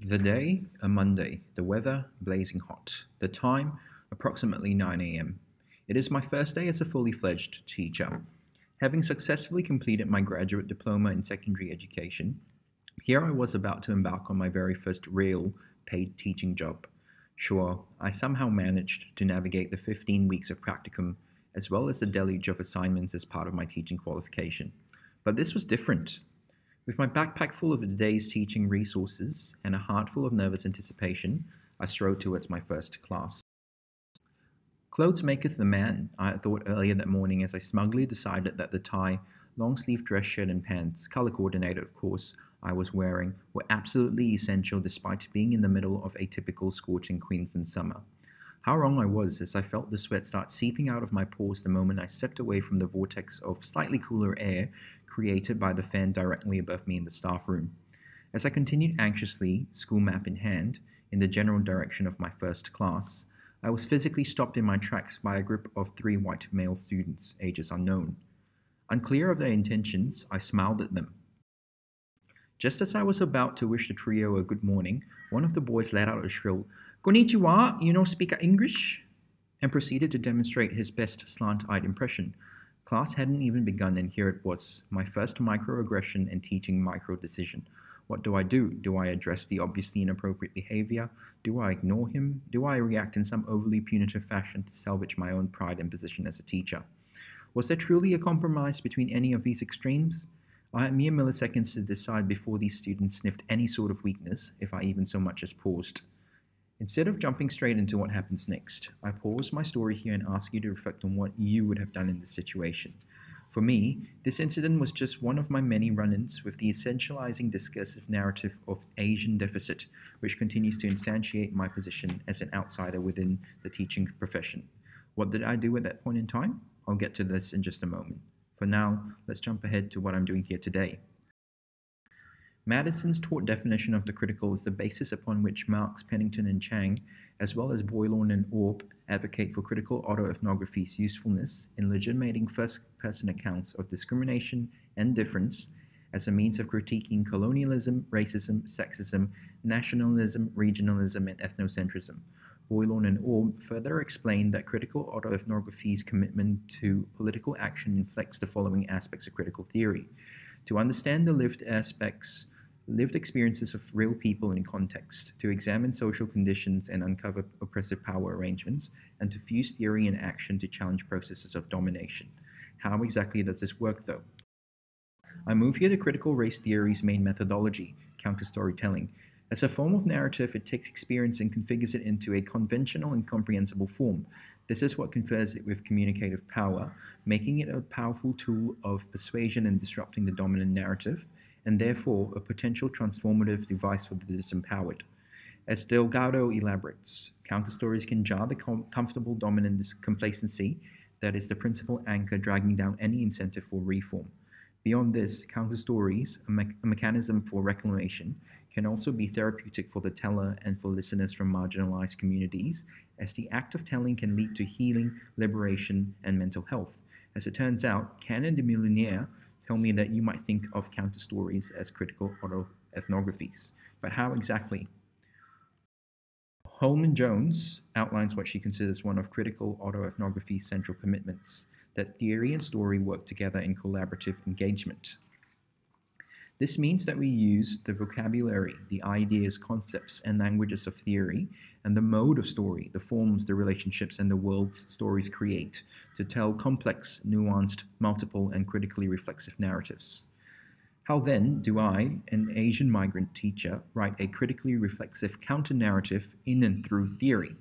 The day, a Monday, the weather blazing hot, the time, approximately 9 a.m. It is my first day as a fully fledged teacher. Having successfully completed my graduate diploma in secondary education, here I was about to embark on my very first real paid teaching job. Sure, I somehow managed to navigate the 15 weeks of practicum as well as the deluge of assignments as part of my teaching qualification. But this was different. With my backpack full of the day's teaching resources and a heart full of nervous anticipation, I strode towards my first class. Clothes maketh the man, I thought earlier that morning as I smugly decided that the tie, long sleeved dress shirt, and pants, color coordinated of course, I was wearing were absolutely essential despite being in the middle of a typical scorching Queensland summer. How wrong I was as I felt the sweat start seeping out of my pores the moment I stepped away from the vortex of slightly cooler air created by the fan directly above me in the staff room. As I continued anxiously, school map in hand, in the general direction of my first class, I was physically stopped in my tracks by a group of three white male students, ages unknown. Unclear of their intentions, I smiled at them. Just as I was about to wish the trio a good morning, one of the boys let out a shrill, Konnichiwa, you know speak English? and proceeded to demonstrate his best slant-eyed impression, Class hadn't even begun, and here it was, my first microaggression and teaching micro decision. What do I do? Do I address the obviously inappropriate behavior? Do I ignore him? Do I react in some overly punitive fashion to salvage my own pride and position as a teacher? Was there truly a compromise between any of these extremes? I had mere milliseconds to decide before these students sniffed any sort of weakness, if I even so much as paused. Instead of jumping straight into what happens next, I pause my story here and ask you to reflect on what you would have done in this situation. For me, this incident was just one of my many run ins with the essentializing discursive narrative of Asian deficit, which continues to instantiate my position as an outsider within the teaching profession. What did I do at that point in time? I'll get to this in just a moment. For now, let's jump ahead to what I'm doing here today. Madison's taught definition of the critical is the basis upon which Marx, Pennington, and Chang, as well as Boylorn and Orbe, advocate for critical autoethnography's usefulness in legitimating first person accounts of discrimination and difference as a means of critiquing colonialism, racism, sexism, nationalism, regionalism, and ethnocentrism. Boylorn and Orbe further explain that critical autoethnography's commitment to political action inflects the following aspects of critical theory. To understand the lived aspects lived experiences of real people in context, to examine social conditions and uncover oppressive power arrangements, and to fuse theory and action to challenge processes of domination. How exactly does this work, though? I move here to critical race theory's main methodology, counter storytelling. As a form of narrative, it takes experience and configures it into a conventional and comprehensible form. This is what confers it with communicative power, making it a powerful tool of persuasion and disrupting the dominant narrative, and therefore a potential transformative device for the disempowered. As Delgado elaborates, counterstories can jar the com comfortable dominant complacency that is the principal anchor dragging down any incentive for reform. Beyond this, counterstories, a, me a mechanism for reclamation, can also be therapeutic for the teller and for listeners from marginalized communities, as the act of telling can lead to healing, liberation, and mental health. As it turns out, Cann and DeMeulenaere tell me that you might think of counter stories as critical autoethnographies. But how exactly? Holman Jones outlines what she considers one of critical autoethnography's central commitments that theory and story work together in collaborative engagement. This means that we use the vocabulary, the ideas, concepts, and languages of theory, and the mode of story, the forms, the relationships, and the worlds stories create, to tell complex, nuanced, multiple, and critically reflexive narratives. How then do I, an Asian migrant teacher, write a critically reflexive counter narrative in and through theory?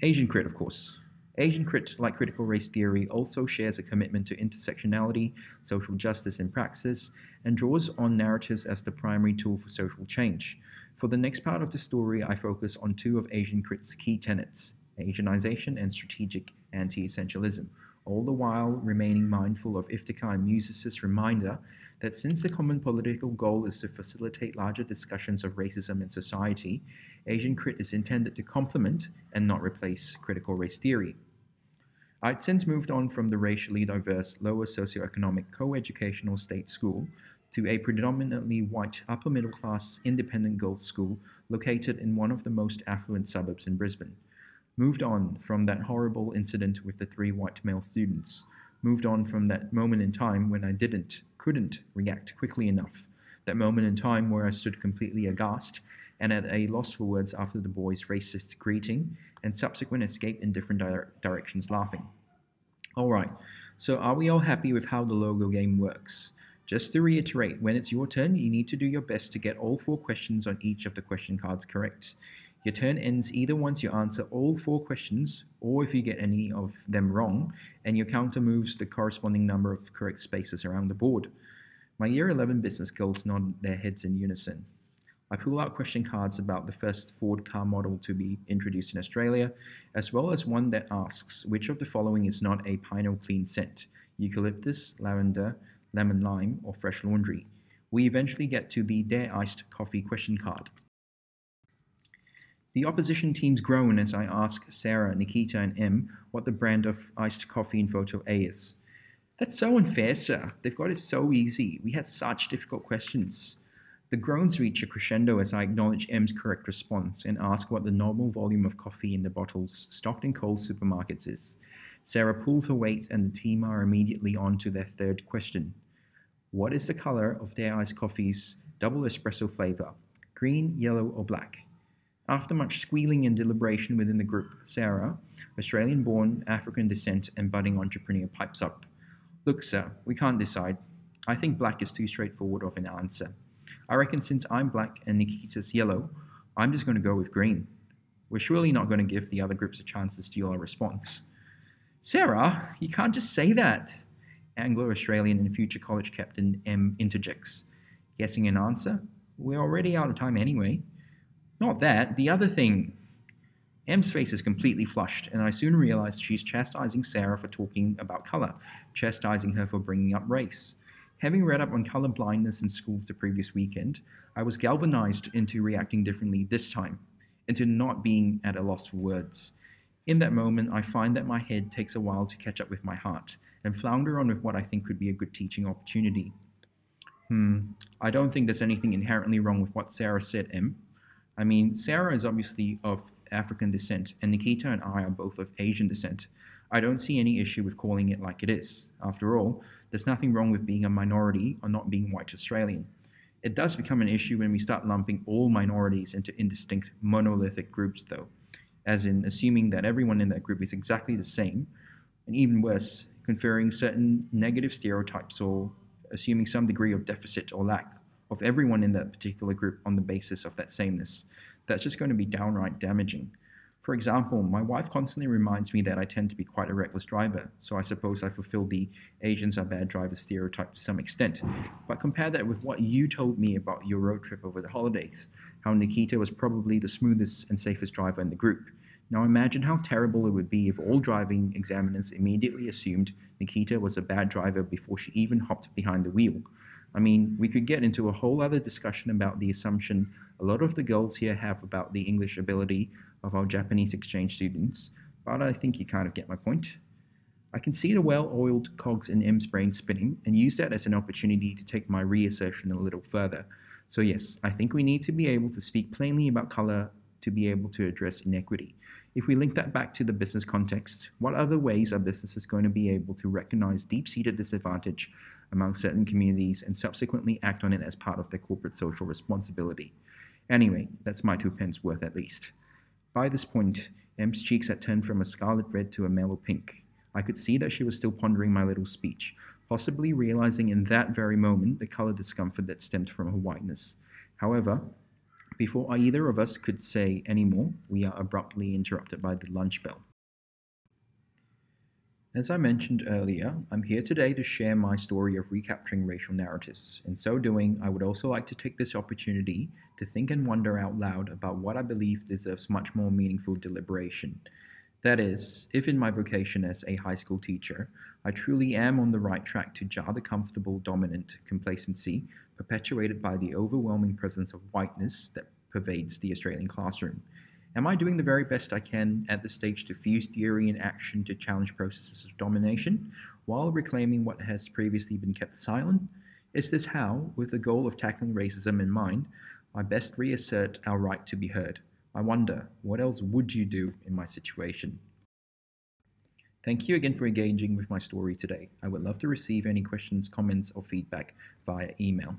Asian crit, of course. Asian crit, like critical race theory, also shares a commitment to intersectionality, social justice in praxis, and draws on narratives as the primary tool for social change. For the next part of the story, I focus on two of Asian crit's key tenets Asianization and strategic anti essentialism, all the while remaining mindful of Iftikar and Museus's reminder that since the common political goal is to facilitate larger discussions of racism in society, Asian crit is intended to complement and not replace critical race theory. I'd since moved on from the racially diverse, lower socioeconomic co educational state school to a predominantly white upper middle class independent girls' school located in one of the most affluent suburbs in Brisbane. Moved on from that horrible incident with the three white male students. Moved on from that moment in time when I didn't, couldn't react quickly enough. That moment in time where I stood completely aghast and at a loss for words after the boys' racist greeting and subsequent escape in different dire- directions laughing. Alright, so are we all happy with how the logo game works? Just to reiterate, when it's your turn, you need to do your best to get all four questions on each of the question cards correct. Your turn ends either once you answer all four questions, or if you get any of them wrong, and your counter moves the corresponding number of correct spaces around the board. My Year 11 business girls nod their heads in unison. I pull out question cards about the first Ford car model to be introduced in Australia, as well as one that asks which of the following is not a Pine O Cleen scent eucalyptus, lavender, lemon lime, or fresh laundry. We eventually get to the Dare Iced Coffee question card. The opposition teams groan as I ask Sarah, Nikita, and M what the brand of iced coffee in photo A is. That's so unfair, sir. They've got it so easy. We had such difficult questions. The groans reach a crescendo as I acknowledge M's correct response and ask what the normal volume of coffee in the bottles stocked in Coles supermarkets is. Sarah pulls her weight, and the team are immediately on to their third question. What is the color of their iced coffee's double espresso flavor? Green, yellow, or black? After much squealing and deliberation within the group, Sarah, Australian born, African descent, and budding entrepreneur, pipes up. Look, sir, we can't decide. I think black is too straightforward of an answer. I reckon since I'm black and Nikita's yellow, I'm just going to go with green. We're surely not going to give the other groups a chance to steal our response. Sarah, you can't just say that. Anglo Australian and future college captain M interjects. Guessing an answer? We're already out of time anyway. Not that, the other thing. M's face is completely flushed, and I soon realize she's chastising Sarah for talking about colour, chastising her for bringing up race. Having read up on colour blindness in schools the previous weekend, I was galvanized into reacting differently this time, into not being at a loss for words. In that moment, I find that my head takes a while to catch up with my heart and flounder on with what I think could be a good teaching opportunity. Hmm, I don't think there's anything inherently wrong with what Sarah said, M. I mean, Sarah is obviously of African descent, and Nikita and I are both of Asian descent. I don't see any issue with calling it like it is. After all, there's nothing wrong with being a minority or not being white Australian. It does become an issue when we start lumping all minorities into indistinct monolithic groups, though, as in assuming that everyone in that group is exactly the same, and even worse, conferring certain negative stereotypes or assuming some degree of deficit or lack of everyone in that particular group on the basis of that sameness. That's just going to be downright damaging. For example, my wife constantly reminds me that I tend to be quite a reckless driver, so I suppose I fulfill the Asians are bad drivers stereotype to some extent. But compare that with what you told me about your road trip over the holidays, how Nikita was probably the smoothest and safest driver in the group. Now imagine how terrible it would be if all driving examiners immediately assumed Nikita was a bad driver before she even hopped behind the wheel. I mean, we could get into a whole other discussion about the assumption a lot of the girls here have about the English ability of our Japanese exchange students, but I think you kind of get my point. I can see the well oiled cogs in M's brain spinning and use that as an opportunity to take my reassertion a little further. So, yes, I think we need to be able to speak plainly about colour to be able to address inequity. If we link that back to the business context, what other ways are businesses going to be able to recognize deep seated disadvantage among certain communities and subsequently act on it as part of their corporate social responsibility? Anyway, that's my two pence worth at least. By this point, M's cheeks had turned from a scarlet red to a mellow pink. I could see that she was still pondering my little speech, possibly realizing in that very moment the color discomfort that stemmed from her whiteness. However, before either of us could say any more, we are abruptly interrupted by the lunch bell. As I mentioned earlier, I'm here today to share my story of recapturing racial narratives. In so doing, I would also like to take this opportunity to think and wonder out loud about what I believe deserves much more meaningful deliberation. That is, if in my vocation as a high school teacher, I truly am on the right track to jar the comfortable, dominant complacency perpetuated by the overwhelming presence of whiteness that pervades the Australian classroom. Am I doing the very best I can at this stage to fuse theory and action to challenge processes of domination while reclaiming what has previously been kept silent? Is this how, with the goal of tackling racism in mind, I best reassert our right to be heard? I wonder, what else would you do in my situation? Thank you again for engaging with my story today. I would love to receive any questions, comments, or feedback via email.